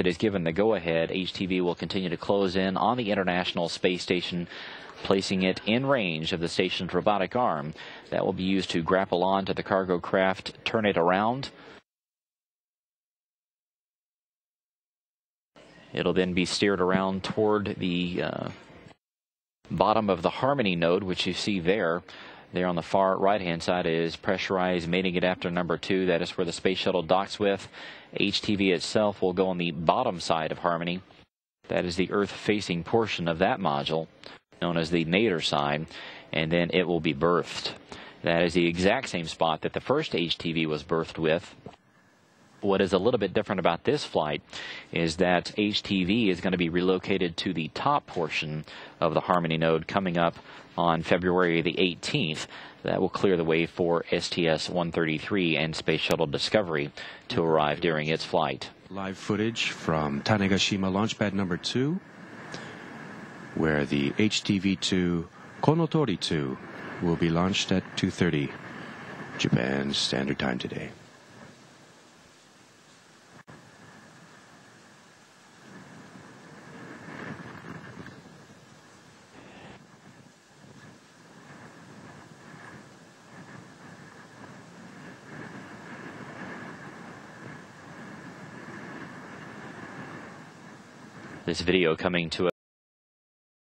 it is given the go-ahead, HTV will continue to close in on the International Space Station, placing it in range of the station's robotic arm. That will be used to grapple onto the cargo craft, turn it around. It'll then be steered around toward the uh, bottom of the Harmony node, which you see there. There on the far right hand side is pressurized mating adapter number two. That is where the space shuttle docks with. HTV itself will go on the bottom side of Harmony. That is the Earth facing portion of that module, known as the nadir side, and then it will be berthed. That is the exact same spot that the first HTV was berthed with. What is a little bit different about this flight is that HTV is going to be relocated to the top portion of the Harmony node coming up on February the 18th. That will clear the way for STS-133 and Space Shuttle Discovery to arrive during its flight. Live footage from Tanegashima Launch Pad number 2, where the HTV-2 Kounotori 2 will be launched at 2.30 Japan Standard Time today. This video coming to